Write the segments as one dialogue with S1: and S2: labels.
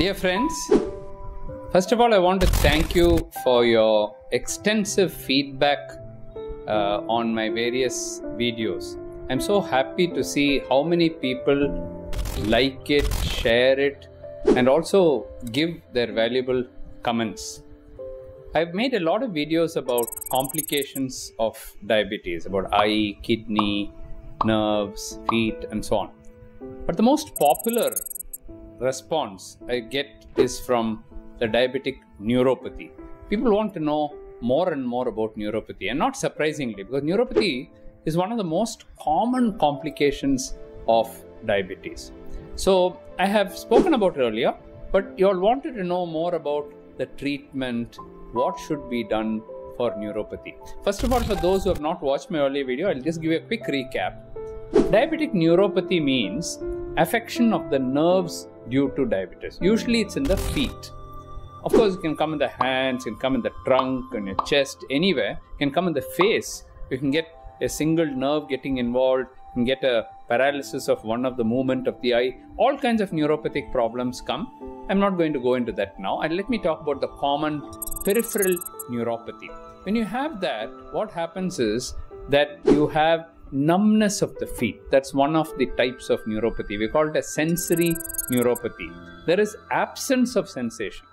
S1: Dear friends, first of all, I want to thank you for your extensive feedback uh, on my various videos. I'm so happy to see how many people like it, share it, and also give their valuable comments. I've made a lot of videos about complications of diabetes, about eye, kidney, nerves, feet, and so on. But the most popular response I get is from the diabetic neuropathy. People want to know more and more about neuropathy, and not surprisingly, because neuropathy is one of the most common complications of diabetes. So, I have spoken about earlier, but you all wanted to know more about the treatment, what should be done for neuropathy. First of all, for those who have not watched my earlier video, I'll just give you a quick recap. Diabetic neuropathy means affection of the nerves due to diabetes. Usually it's in the feet. Of course, it can come in the hands, it can come in the trunk, in your chest, anywhere. It can come in the face. You can get a single nerve getting involved, you can get a paralysis of one of the movement of the eye. All kinds of neuropathic problems come. I'm not going to go into that now. And let me talk about the common peripheral neuropathy. When you have that, what happens is that you have numbness of the feet. That's one of the types of neuropathy. We call it a sensory neuropathy. There is absence of sensation.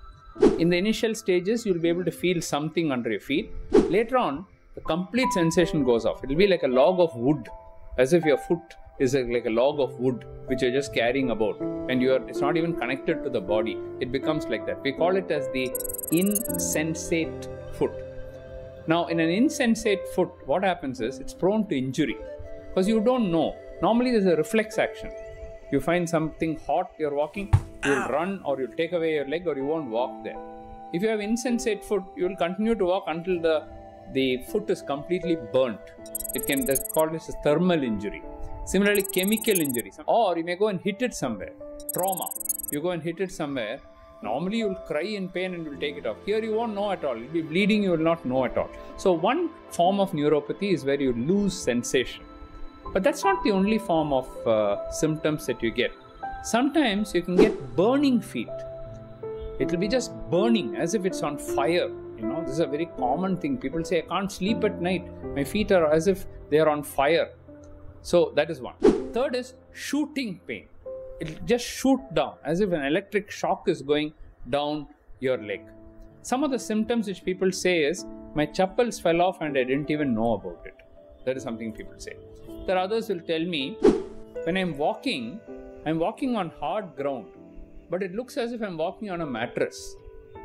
S1: In the initial stages, you'll be able to feel something under your feet. Later on, the complete sensation goes off. It'll be like a log of wood, as if your foot is like a log of wood which you're just carrying about and you're it's not even connected to the body it becomes like that we call it as the insensate foot now, in an insensate foot, what happens is it's prone to injury because you don't know. Normally, there's a reflex action. You find something hot, you're walking, you'll ah. run or you'll take away your leg or you won't walk there. If you have insensate foot, you'll continue to walk until the, the foot is completely burnt. It can that's called as a thermal injury. Similarly, chemical injury. Or you may go and hit it somewhere. Trauma. You go and hit it somewhere Normally, you will cry in pain and you will take it off. Here, you won't know at all. You'll be bleeding, you will not know at all. So, one form of neuropathy is where you lose sensation. But that's not the only form of uh, symptoms that you get. Sometimes you can get burning feet. It will be just burning as if it's on fire. You know, this is a very common thing. People say, I can't sleep at night. My feet are as if they are on fire. So, that is one. Third is shooting pain it just shoot down as if an electric shock is going down your leg. Some of the symptoms which people say is my chappals fell off and I didn't even know about it. That is something people say. There others will tell me when I'm walking, I'm walking on hard ground, but it looks as if I'm walking on a mattress.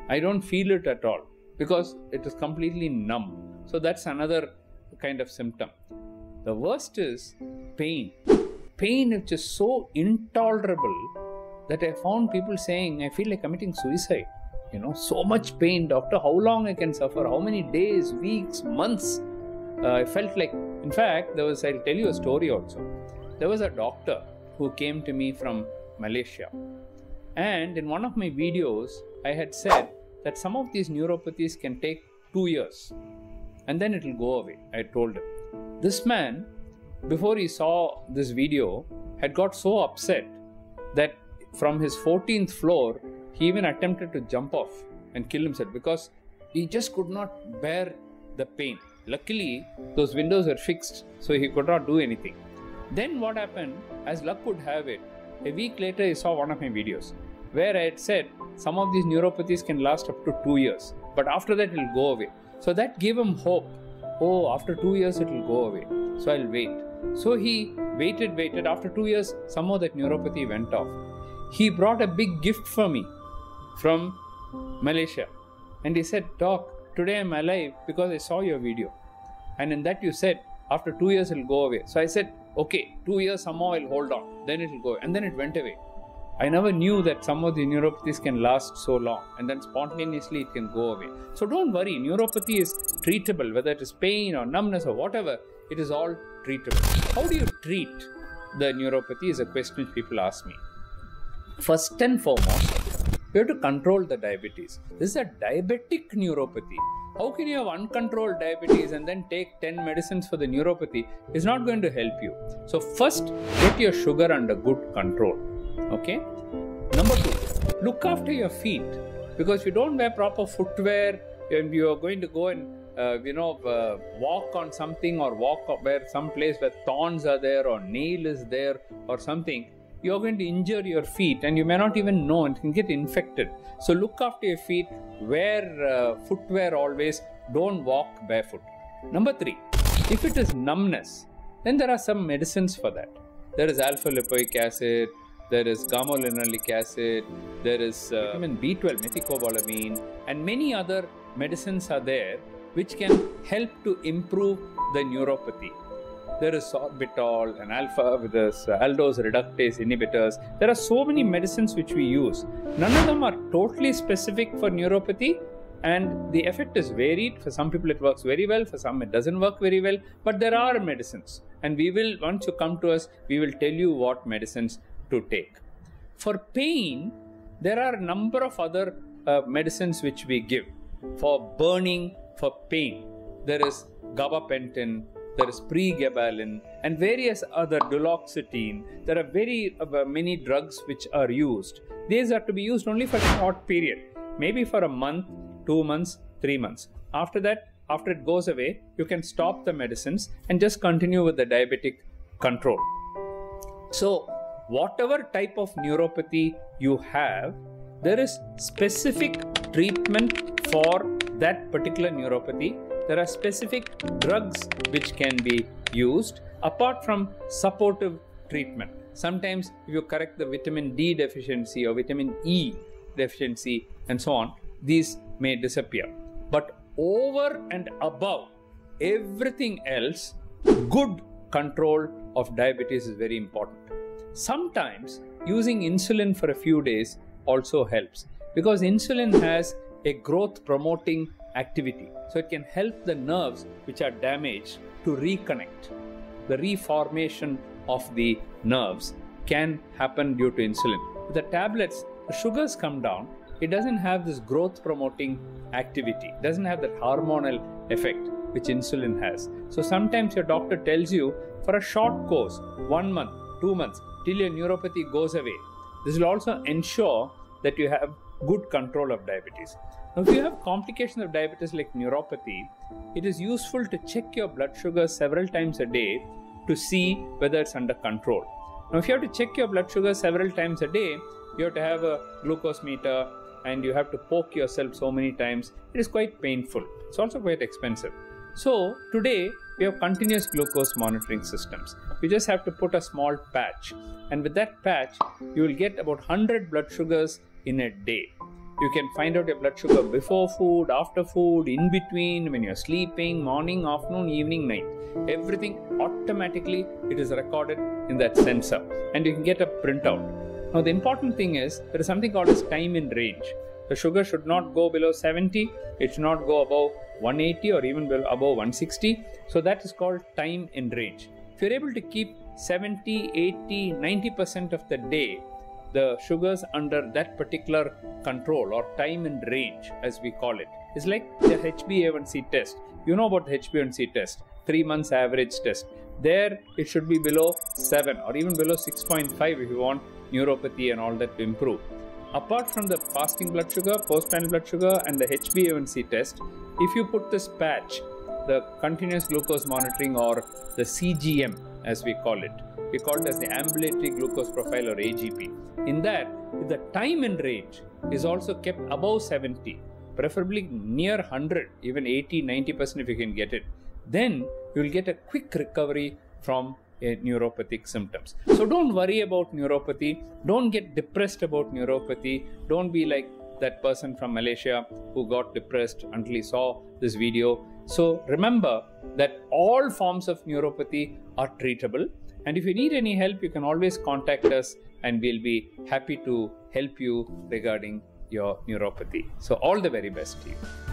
S1: I don't feel it at all because it is completely numb. So that's another kind of symptom. The worst is pain pain which is so intolerable that I found people saying, I feel like committing suicide. You know, so much pain, doctor. How long I can suffer? How many days, weeks, months? Uh, I felt like, in fact, there was, I'll tell you a story also. There was a doctor who came to me from Malaysia. And in one of my videos, I had said that some of these neuropathies can take two years and then it will go away. I told him. This man before he saw this video, had got so upset that from his 14th floor, he even attempted to jump off and kill himself because he just could not bear the pain. Luckily, those windows were fixed, so he could not do anything. Then, what happened, as luck would have it, a week later, he saw one of my videos where I had said some of these neuropathies can last up to two years, but after that, it will go away. So that gave him hope. Oh, after two years, it will go away. So I'll wait. So he waited, waited. After two years, somehow that neuropathy went off. He brought a big gift for me from Malaysia. And he said, Doc, today I'm alive because I saw your video. And in that you said, after two years it'll go away. So I said, okay, two years somehow I'll hold on. Then it'll go. And then it went away. I never knew that some of the neuropathies can last so long and then spontaneously it can go away. So don't worry, neuropathy is treatable, whether it is pain or numbness or whatever, it is all treatable. How do you treat the neuropathy is a question people ask me. First and foremost, you have to control the diabetes. This is a diabetic neuropathy. How can you have uncontrolled diabetes and then take 10 medicines for the neuropathy? It's not going to help you. So, first, get your sugar under good control. Okay? Number two, look after your feet. Because if you don't wear proper footwear and you are going to go and uh, you know uh, walk on something or walk where some place where thorns are there or nail is there or something you're going to injure your feet and you may not even know and can get infected. So look after your feet wear uh, footwear always don't walk barefoot. Number 3 if it is numbness then there are some medicines for that. There is alpha lipoic acid there is gamma linolenic acid, there is uh, vitamin B12, methylcobalamin, and many other medicines are there which can help to improve the neuropathy. There is sorbitol and alpha with this aldose reductase inhibitors. There are so many medicines which we use. None of them are totally specific for neuropathy, and the effect is varied. For some people, it works very well. For some, it doesn't work very well. But there are medicines, and we will once you come to us, we will tell you what medicines to take. For pain, there are a number of other uh, medicines which we give. For burning, for pain, there is gabapentin, there is pregabalin, and various other duloxetine. There are very uh, many drugs which are used. These are to be used only for a short period, maybe for a month, two months, three months. After that, after it goes away, you can stop the medicines and just continue with the diabetic control. So, whatever type of neuropathy you have, there is specific treatment for that particular neuropathy. There are specific drugs which can be used apart from supportive treatment. Sometimes, if you correct the vitamin D deficiency or vitamin E deficiency and so on, these may disappear. But over and above everything else, good control of diabetes is very important. Sometimes using insulin for a few days also helps because insulin has a growth promoting activity. So it can help the nerves which are damaged to reconnect. The reformation of the nerves can happen due to insulin. With the tablets, the sugars come down. It doesn't have this growth promoting activity, it doesn't have that hormonal effect which insulin has. So sometimes your doctor tells you for a short course, one month, two months, till your neuropathy goes away. This will also ensure that you have good control of diabetes. Now, if you have complications of diabetes like neuropathy, it is useful to check your blood sugar several times a day to see whether it's under control. Now, if you have to check your blood sugar several times a day, you have to have a glucose meter and you have to poke yourself so many times. It is quite painful. It's also quite expensive. So, today we have continuous glucose monitoring systems. You just have to put a small patch, and with that patch, you will get about 100 blood sugars in a day. You can find out your blood sugar before food, after food, in between, when you're sleeping, morning, afternoon, evening, night. Everything automatically it is recorded in that sensor, and you can get a printout. Now, the important thing is there is something called as time in range. The sugar should not go below 70, it should not go above 180 or even above 160. So that is called time in range. If you're able to keep 70, 80, 90% of the day the sugars under that particular control or time in range, as we call it, is like the HbA1c test. You know about the HbA1c test, three months average test. There it should be below 7 or even below 6.5 if you want neuropathy and all that to improve. Apart from the fasting blood sugar, postprandial blood sugar, and the HbA1c test, if you put this patch, the continuous glucose monitoring or the CGM as we call it, we call it as the ambulatory glucose profile or AGP. In that, the time in range is also kept above 70, preferably near 100, even 80, 90% if you can get it. Then you will get a quick recovery from uh, neuropathic symptoms. So don't worry about neuropathy. Don't get depressed about neuropathy. Don't be like that person from Malaysia who got depressed until he saw this video. So remember that all forms of neuropathy are treatable. And if you need any help, you can always contact us and we'll be happy to help you regarding your neuropathy. So, all the very best to you.